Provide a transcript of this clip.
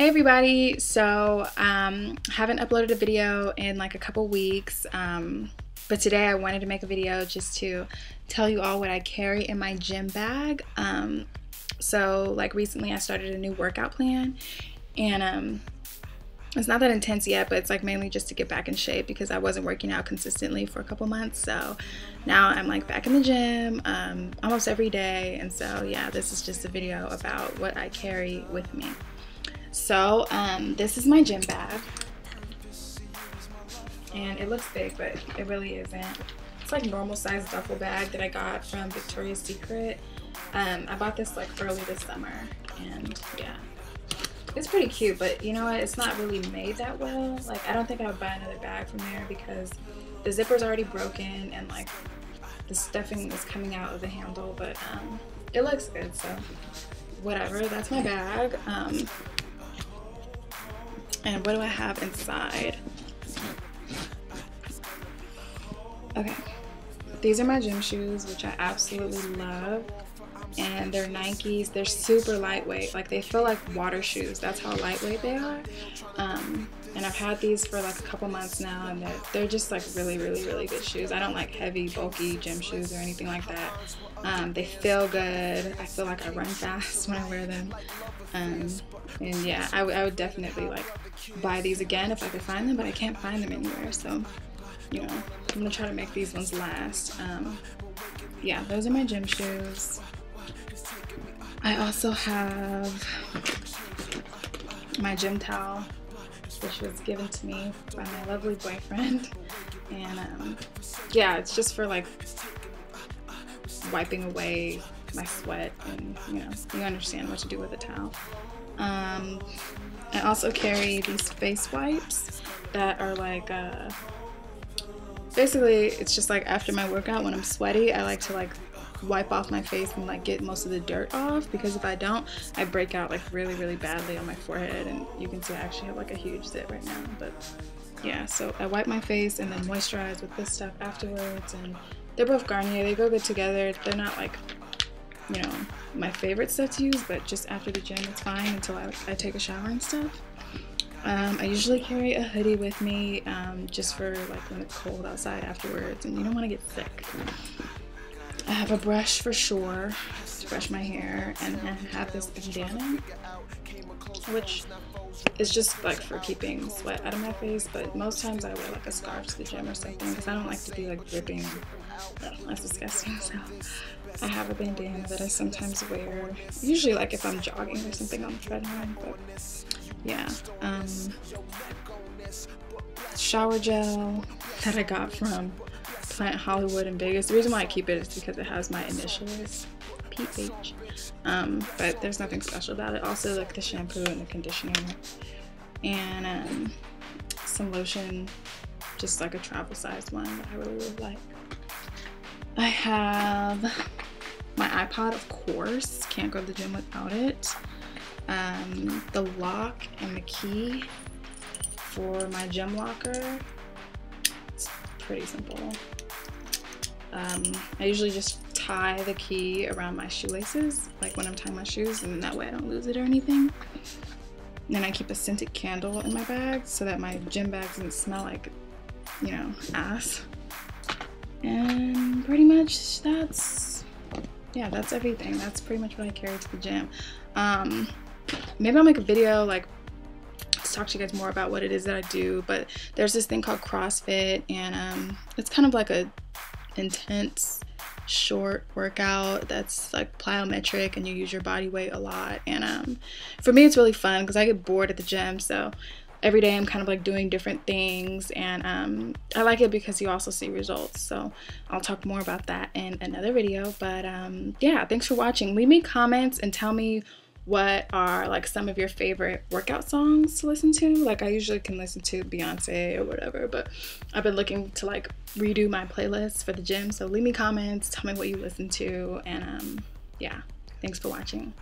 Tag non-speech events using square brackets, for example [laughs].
Hey everybody, so um, haven't uploaded a video in like a couple weeks, um, but today I wanted to make a video just to tell you all what I carry in my gym bag. Um, so like recently I started a new workout plan and um, it's not that intense yet, but it's like mainly just to get back in shape because I wasn't working out consistently for a couple months. So now I'm like back in the gym um, almost every day. And so yeah, this is just a video about what I carry with me. So um, this is my gym bag. And it looks big, but it really isn't. It's like normal size duffel bag that I got from Victoria's Secret. Um, I bought this like early this summer and yeah. It's pretty cute, but you know what? It's not really made that well. Like I don't think I would buy another bag from there because the zipper's already broken and like the stuffing is coming out of the handle, but um, it looks good, so whatever. That's my bag. Um, and what do I have inside? Okay. These are my gym shoes, which I absolutely love. And they're Nikes. They're super lightweight. Like they feel like water shoes. That's how lightweight they are. Um, and I've had these for like a couple months now and they're, they're just like really really really good shoes. I don't like heavy bulky gym shoes or anything like that. Um, they feel good. I feel like I run [laughs] fast when I wear them. Um, and yeah I, would definitely like buy these again if I could find them but I can't find them anywhere. So you know I'm gonna try to make these ones last. Um, yeah those are my gym shoes. I also have my gym towel which was given to me by my lovely boyfriend. And um, yeah, it's just for like wiping away my sweat and you know, you understand what to do with a towel. Um, I also carry these face wipes that are like, uh, basically it's just like after my workout when I'm sweaty, I like to like wipe off my face and like get most of the dirt off because if I don't I break out like really really badly on my forehead and you can see I actually have like a huge zit right now but yeah so I wipe my face and then moisturize with this stuff afterwards and they're both Garnier they go good together they're not like you know my favorite stuff to use but just after the gym it's fine until I, I take a shower and stuff. Um, I usually carry a hoodie with me um, just for like when it's cold outside afterwards and you don't want to get sick I have a brush for sure to brush my hair and I have this bandana which is just like for keeping sweat out of my face but most times I wear like a scarf to the gym or something because I don't like to be like dripping that's disgusting so I have a bandana that I sometimes wear usually like if I'm jogging or something on the treadmill but yeah um, shower gel that I got from Planet Hollywood in Vegas. The reason why I keep it is because it has my initials, PH. Um, but there's nothing special about it. Also, like the shampoo and the conditioner, and um, some lotion, just like a travel size one that I really, really like. I have my iPod, of course. Can't go to the gym without it. Um, the lock and the key for my gym locker. Pretty simple. Um, I usually just tie the key around my shoelaces, like when I'm tying my shoes, and that way I don't lose it or anything. And then I keep a scented candle in my bag so that my gym bag doesn't smell like, you know, ass. And pretty much that's, yeah, that's everything. That's pretty much what I carry to the gym. Um, maybe I'll make a video like to talk to you guys more about what it is that I do, but there's this thing called CrossFit and um, it's kind of like a intense short workout that's like plyometric and you use your body weight a lot. And um, for me it's really fun because i get bored at the gym so every day i'm kind of like doing different things and um, i like it because you also see results. So i'll talk more about that in another video but um, yeah thanks for watching. Leave me comments and tell me what are like some of your favorite workout songs to listen to. Like I usually can listen to Beyonce or whatever, but I've been looking to like redo my playlist for the gym. So leave me comments, tell me what you listen to, and um, yeah, thanks for watching.